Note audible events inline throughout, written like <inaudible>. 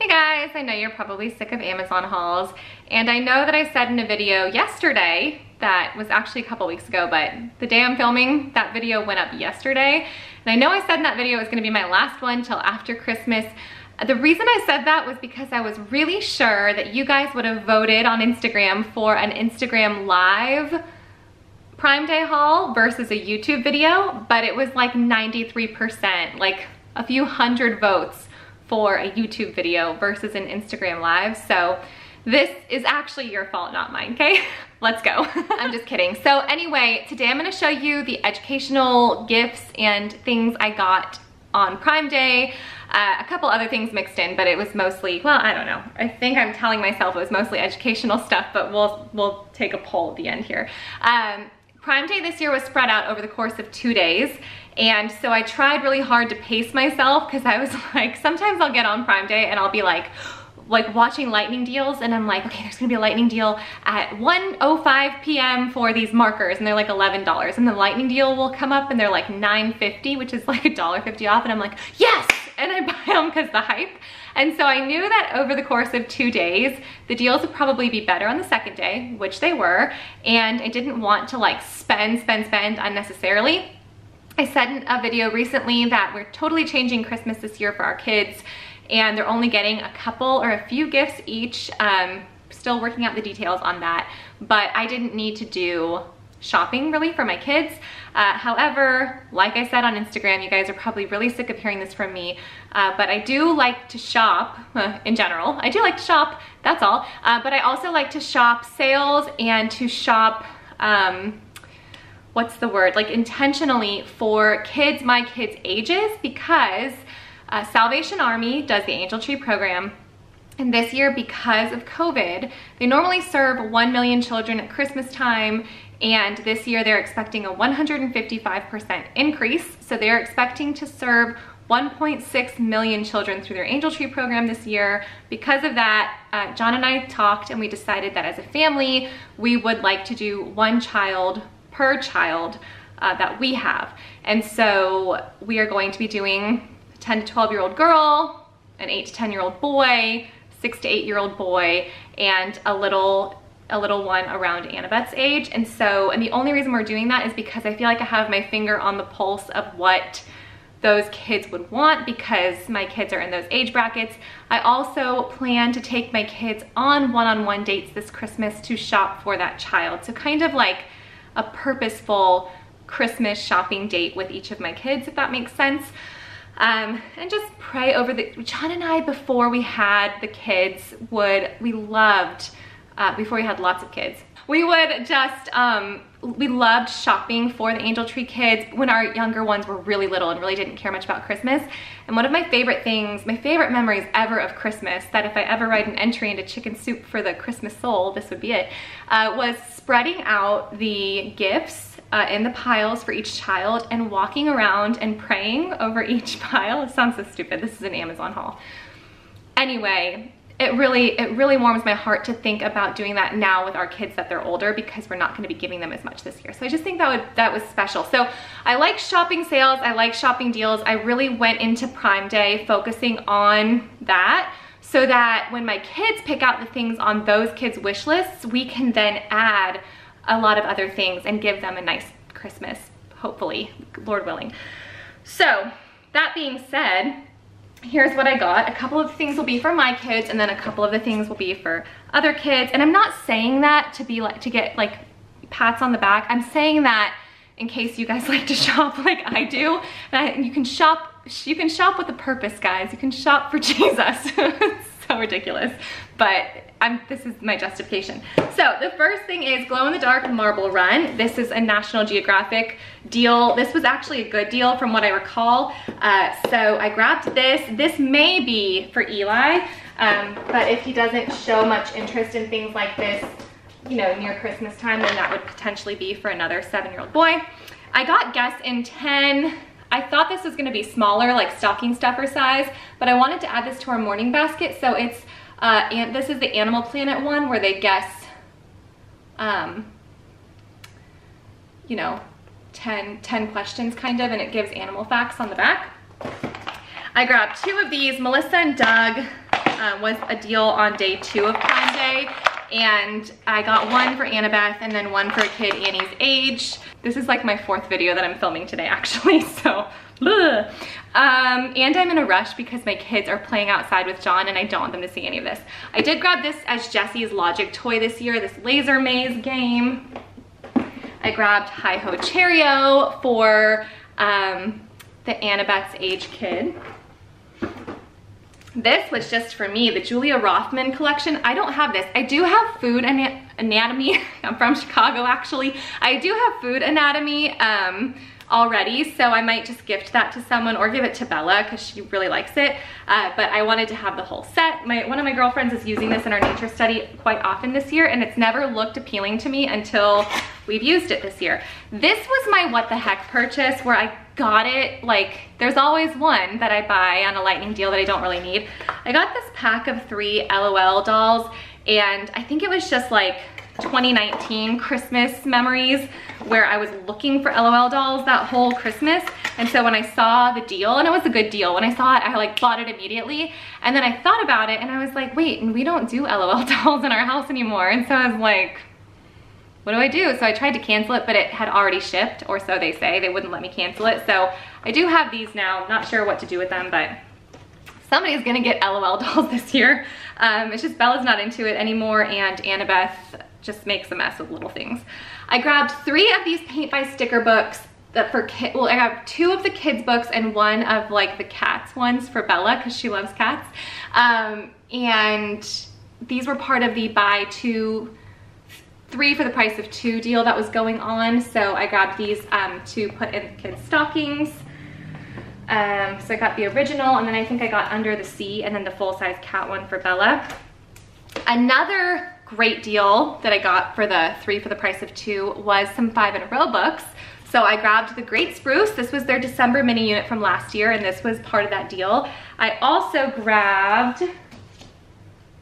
Hey guys, I know you're probably sick of Amazon hauls, and I know that I said in a video yesterday that was actually a couple weeks ago, but the day I'm filming, that video went up yesterday. And I know I said in that video it was gonna be my last one till after Christmas. Uh, the reason I said that was because I was really sure that you guys would have voted on Instagram for an Instagram live Prime Day haul versus a YouTube video, but it was like 93%, like a few hundred votes for a YouTube video versus an Instagram live. So this is actually your fault, not mine, okay? <laughs> Let's go. <laughs> I'm just kidding. So anyway, today I'm gonna show you the educational gifts and things I got on Prime Day. Uh, a couple other things mixed in, but it was mostly, well, I don't know. I think I'm telling myself it was mostly educational stuff, but we'll, we'll take a poll at the end here. Um, Prime Day this year was spread out over the course of two days. And so I tried really hard to pace myself because I was <laughs> like, sometimes I'll get on Prime Day and I'll be like, like watching lightning deals and I'm like, okay, there's gonna be a lightning deal at 1.05 p.m. for these markers and they're like $11. And the lightning deal will come up and they're like 9.50, which is like $1.50 off. And I'm like, yes! And I <laughs> buy them because the hype. And so I knew that over the course of two days, the deals would probably be better on the second day, which they were. And I didn't want to like spend, spend, spend unnecessarily. I said in a video recently that we're totally changing Christmas this year for our kids and they're only getting a couple or a few gifts each. Um, still working out the details on that, but I didn't need to do shopping really for my kids. Uh, however, like I said on Instagram, you guys are probably really sick of hearing this from me, uh, but I do like to shop uh, <laughs> in general. I do like to shop, that's all. Uh, but I also like to shop sales and to shop, um, what's the word, like intentionally for kids, my kids' ages, because uh, Salvation Army does the Angel Tree program and this year, because of COVID, they normally serve 1 million children at Christmas time. And this year they're expecting a 155% increase. So they're expecting to serve 1.6 million children through their Angel Tree program this year. Because of that, uh, John and I talked and we decided that as a family, we would like to do one child per child uh, that we have. And so we are going to be doing 10 to 12 year old girl, an 8 to 10 year old boy, 6 to 8 year old boy, and a little a little one around Annabeth's age. And so, and the only reason we're doing that is because I feel like I have my finger on the pulse of what those kids would want because my kids are in those age brackets. I also plan to take my kids on one-on-one -on -one dates this Christmas to shop for that child. So kind of like a purposeful Christmas shopping date with each of my kids, if that makes sense um, and just pray over the, John and I, before we had the kids, would, we loved, uh, before we had lots of kids, we would just, um, we loved shopping for the Angel Tree kids when our younger ones were really little and really didn't care much about Christmas. And one of my favorite things, my favorite memories ever of Christmas, that if I ever write an entry into Chicken Soup for the Christmas Soul, this would be it, uh, was spreading out the gifts uh, in the piles for each child and walking around and praying over each <laughs> pile. It sounds so stupid. This is an Amazon haul. Anyway, it really, it really warms my heart to think about doing that now with our kids that they're older because we're not gonna be giving them as much this year. So I just think that would, that was special. So I like shopping sales, I like shopping deals. I really went into Prime Day focusing on that so that when my kids pick out the things on those kids' wish lists, we can then add a lot of other things and give them a nice Christmas, hopefully, Lord willing. So that being said, here's what I got. A couple of things will be for my kids and then a couple of the things will be for other kids. And I'm not saying that to be like, to get like pats on the back. I'm saying that in case you guys <laughs> like to shop like I do. And you can shop, you can shop with a purpose, guys. You can shop for <laughs> Jesus. <laughs> so ridiculous. But I'm, this is my justification. So the first thing is glow in the dark marble run. This is a National Geographic deal. This was actually a good deal from what I recall. Uh, so I grabbed this. This may be for Eli, um, but if he doesn't show much interest in things like this, you know, near Christmas time, then that would potentially be for another seven-year-old boy. I got Guess in 10. I thought this was gonna be smaller, like stocking stuffer size, but I wanted to add this to our morning basket, so it's uh, and this is the Animal Planet one where they guess, um, you know, 10, 10 questions kind of, and it gives animal facts on the back. I grabbed two of these, Melissa and Doug. uh, was a deal on day two of Prime Day and I got one for Annabeth and then one for a kid Annie's age. This is like my fourth video that I'm filming today <laughs> actually, so um, and I'm in a rush because my kids are playing outside with John and I don't want them to see any of this. I did grab this as Jesse's Logic toy this year, this laser maze game. I grabbed Hi Ho Cherry-O for um, the Annabeth's age kid. This was just for me, the Julia Rothman collection. I don't have this. I do have Food Anatomy. <laughs> I'm from Chicago, actually. I do have Food Anatomy um, already, so I might just gift that to someone or give it to Bella because she really likes it. Uh, but I wanted to have the whole set. My One of my girlfriends is using this in our nature study quite often this year, and it's never looked appealing to me until we've used it this year. This was my what the heck purchase where I got it, like there's always one that I buy on a lightning deal that I don't really need. I got this pack of three LOL dolls and I think it was just like 2019 Christmas memories where I was looking for LOL dolls that whole Christmas. And so when I saw the deal, and it was a good deal, when I saw it, I like bought it immediately. And then I thought about it and I was like, wait, and we don't do LOL <laughs> dolls in our house anymore. And so I was like, what do I do? So I tried to cancel it, but it had already shipped, or so they say. They wouldn't let me cancel it. So I do have these now. Not sure what to do with them, but somebody's gonna get LOL <laughs> dolls this year. Um, it's just Bella's not into it anymore, and Annabeth just makes a mess with little things. I grabbed three of these paint by sticker books that for kid, well, I got two of the kids books and one of like the cats ones for Bella because she loves cats. Um, and these were part of the buy two three for the price of two deal that was going on. So I grabbed these um, to put in kids' stockings. Um, so I got the original and then I think I got Under the Sea and then the full-size cat one for Bella. Another great deal that I got for the three for the price of two was some five in a row books. So I grabbed the Great Spruce. This was their December mini unit from last year and this was part of that deal. I also grabbed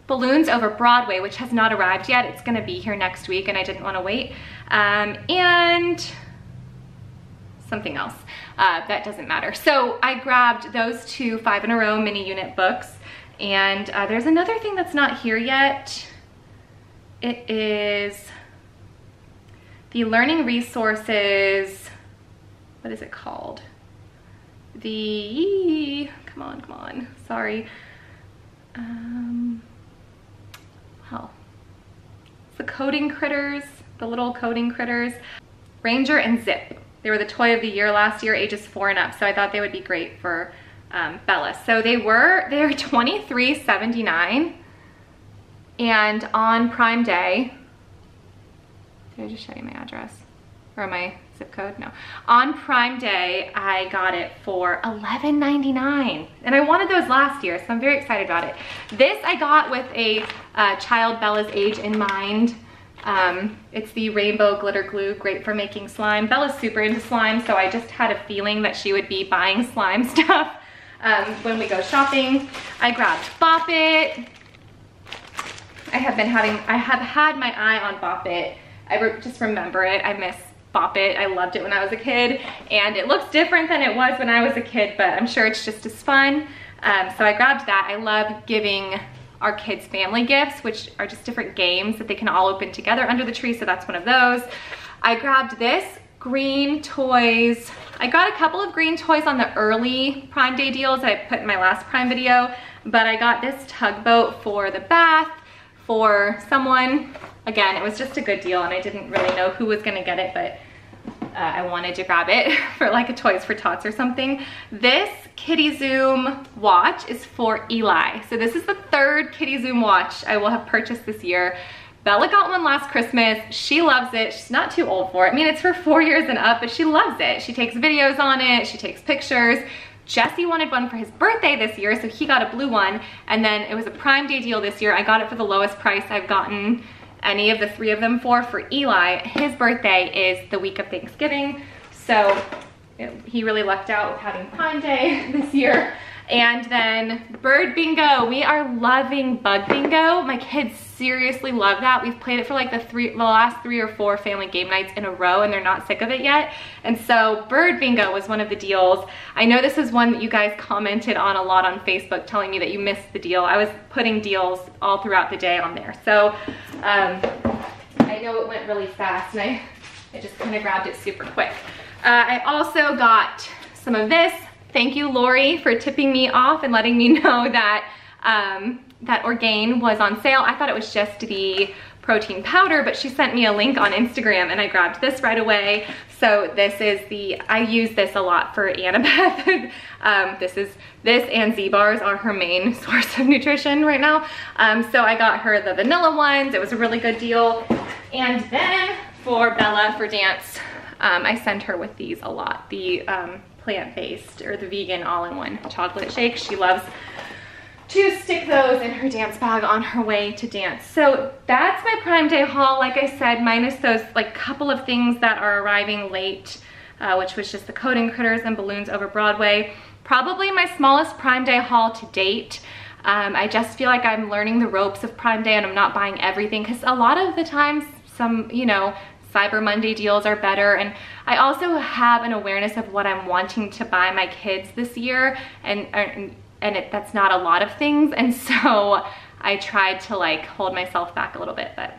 Balloons Over Broadway, which has not arrived yet. It's gonna be here next week and I didn't wanna wait. Um, and something else, uh, that doesn't matter. So I grabbed those two five in a row mini unit books. And uh, there's another thing that's not here yet. It is the learning resources, what is it called? The, come on, come on, sorry. Um. It's the coding critters, the little coding critters. Ranger and Zip. They were the toy of the year last year, ages four and up. So I thought they would be great for um, Bella. So they were, they're $23.79 and on Prime Day, did I just show you my address or my zip code? No. On Prime Day, I got it for $11.99 and I wanted those last year, so I'm very excited about it. This I got with a uh, child Bella's age in mind. Um, it's the rainbow glitter glue, great for making slime. Bella's super into slime, so I just had a feeling that she would be buying <laughs> slime stuff um, when we go shopping. I grabbed Bop It. I have been having, I have had my eye on Bop It. I re just remember it. I miss Bop It. I loved it when I was a kid and it looks different than it was when I was a kid, but I'm sure it's just as fun. Um, so I grabbed that. I love giving our kids family gifts, which are just different games that they can all open together under the tree. So that's one of those. I grabbed this green toys. I got a couple of green toys on the early Prime Day deals I put in my last Prime video, but I got this tugboat for the bath for someone. Again, it was just a good deal and I didn't really know who was gonna get it, but uh, I wanted to grab it <laughs> for like a Toys for Tots or something. This Kidizoom watch is for Eli. So this is the third Kidizoom watch I will have purchased this year. Bella got one last Christmas. She loves it. She's not too old for it. I mean, it's for four years and up, but she loves it. She takes videos on it. She takes pictures. Jesse wanted one for his birthday this year, so he got a blue one. And then it was a Prime Day deal this year. I got it for the lowest price I've gotten any of the three of them for. For Eli, his birthday is the week of Thanksgiving. So it, he really lucked out with having Prime Day <laughs> this year. And then bird bingo. We are loving bug bingo. My kids seriously love that. We've played it for like the three, the last three or four family game nights in a row and they're not sick of it yet. And so bird bingo was one of the deals. I know this is one that you guys commented on a lot on Facebook telling me that you missed the deal. I was putting deals all throughout the day on there. So um, I know it went really fast and I, I just kind of grabbed it super quick. Uh, I also got some of this Thank you, Lori, for tipping me off and letting me <laughs> know that um, that Orgain was on sale. I thought it was just the protein powder, but she sent me a link on Instagram and I grabbed this right away. So this is the, I use this a lot for Annabeth. <laughs> um, this is, this and Z-Bars are her main <laughs> source of nutrition right now. Um, so I got her the vanilla ones. It was a really good deal. And then for Bella for dance, um, I sent her with these a lot. The um, plant-based or the vegan all-in-one chocolate shake. She loves to stick those in her dance bag on her way to dance. So that's my Prime Day haul. Like I said, minus those like couple of things that are arriving late, uh, which was just the coding critters and balloons over Broadway. Probably my smallest Prime Day haul to date. Um, I just feel like I'm learning the ropes of Prime Day and I'm not buying everything because a lot of the times some, you know, Cyber Monday deals are better. And I also have an awareness of what I'm wanting to buy my kids this year. And, and, and it, that's not a lot of things. And <laughs> so I tried to like hold myself back a little bit, but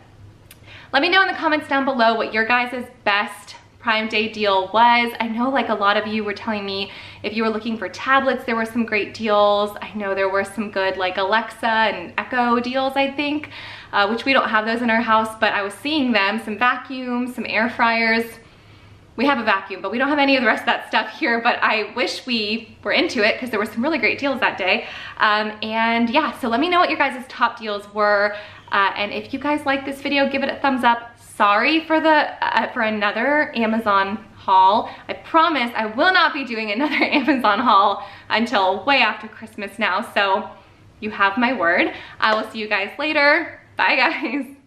let me know in the comments down below what your guys' best Prime Day deal was. I know like a lot of you were telling me if you were looking for tablets, there were some great deals. I know there were some good like Alexa and Echo deals, I think, uh, which we don't have those in our house, but I was seeing them, some vacuums, some air fryers. We have a vacuum, but we don't have any of the rest of that stuff here, but I wish we were into it because there were some really great deals that day. Um, and yeah, so let me know what your guys' top deals were. Uh, and if you guys like this video, give it a thumbs up sorry for the uh, for another Amazon haul. I promise I will not be doing another <laughs> Amazon haul until way after Christmas now. So you have my word. I will see you guys later. Bye guys.